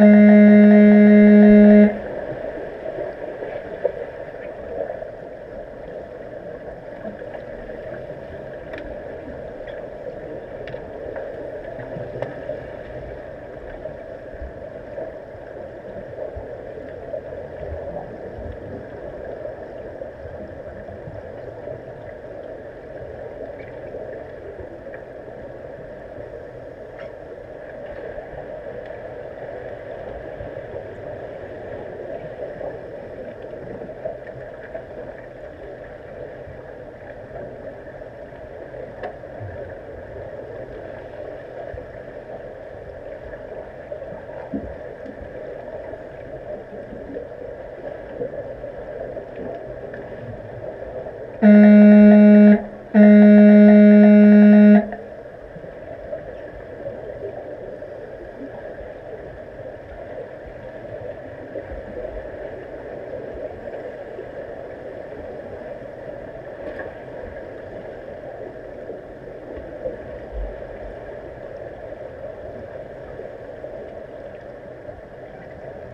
Uh,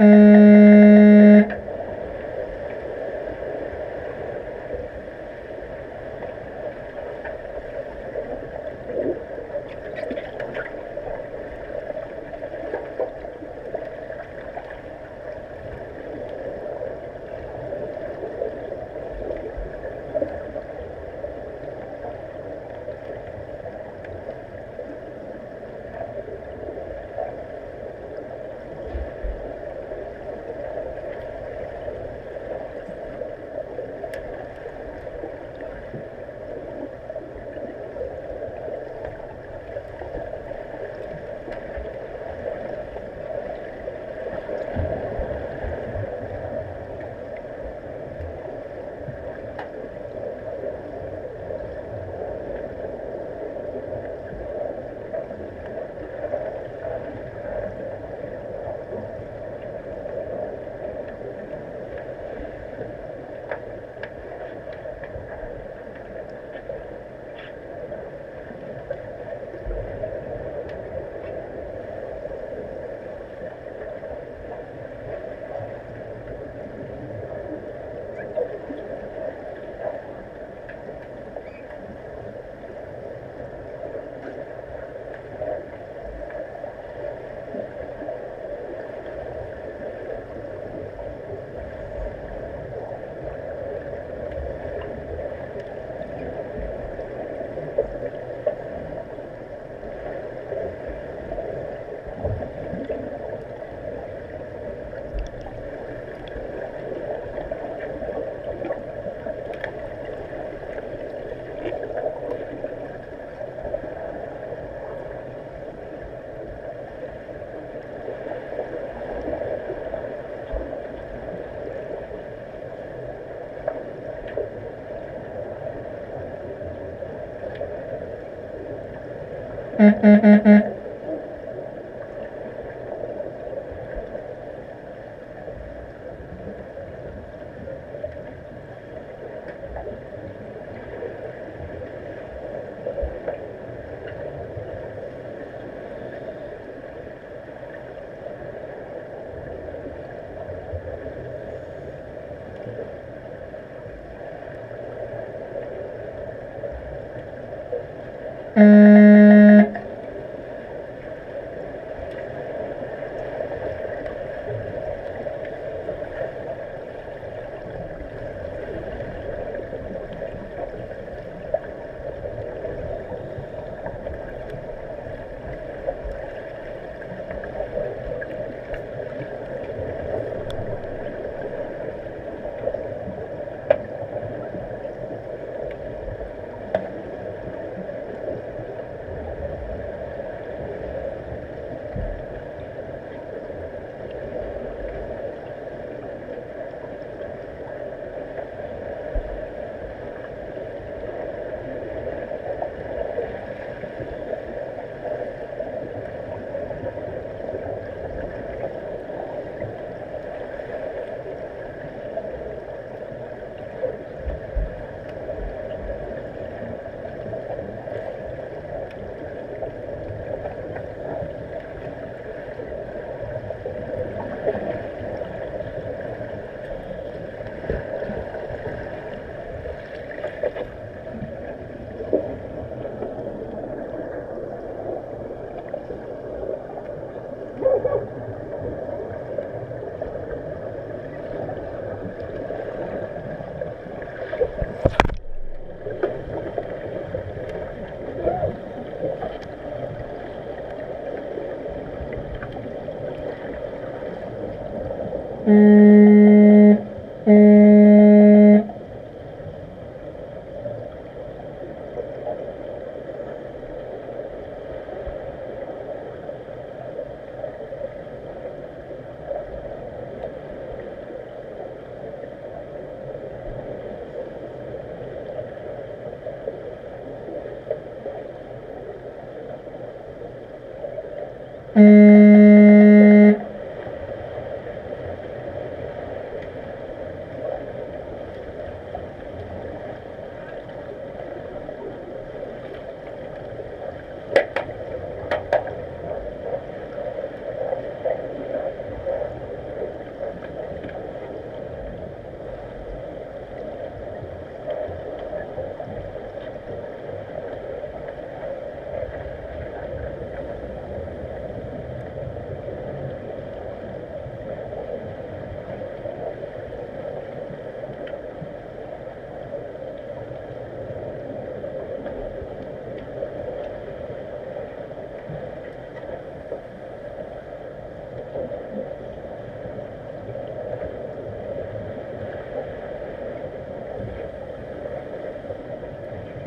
Uh, eh, eh, eh, eh.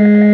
Mm-hmm.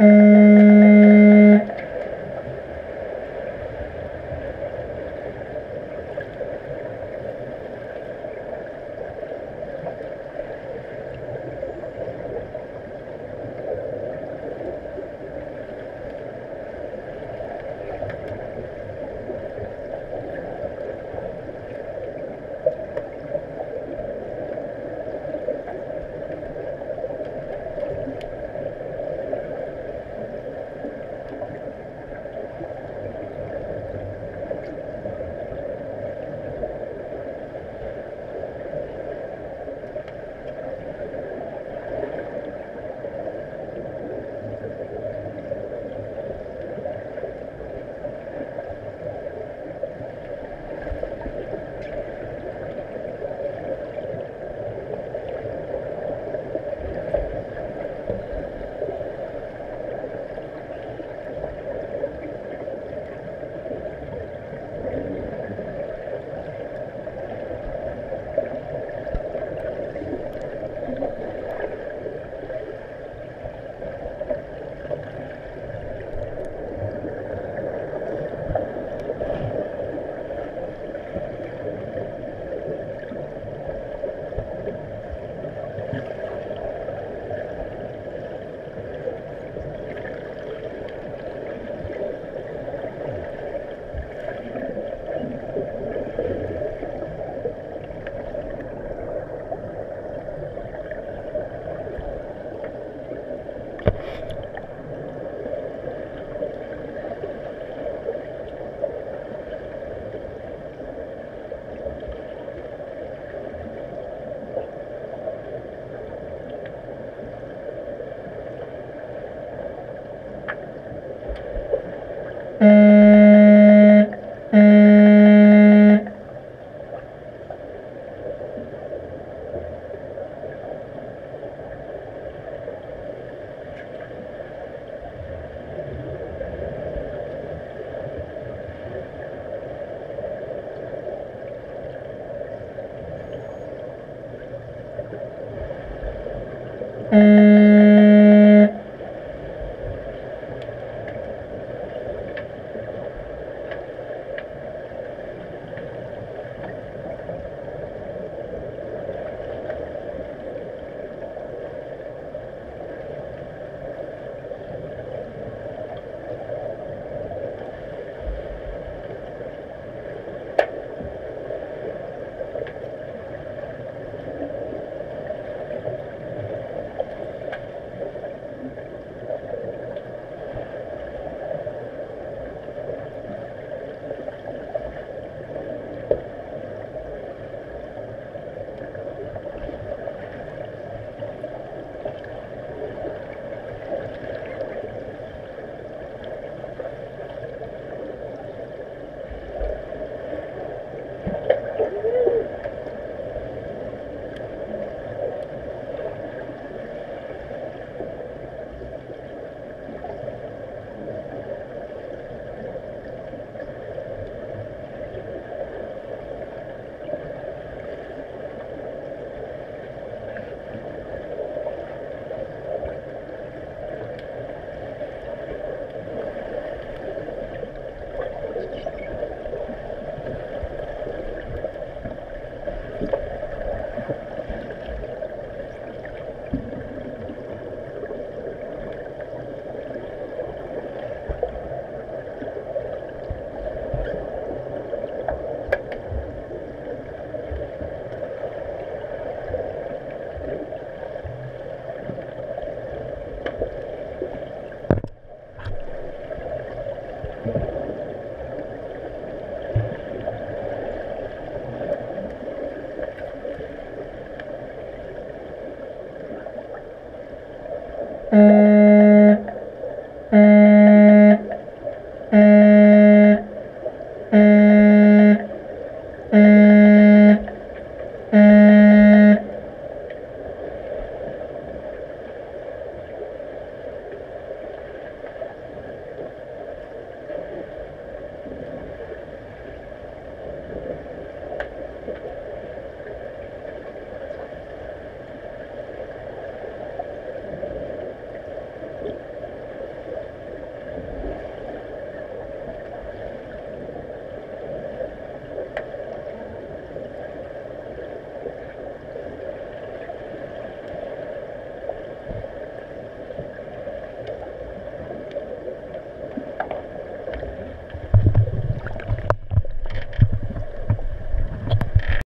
Mm-hmm.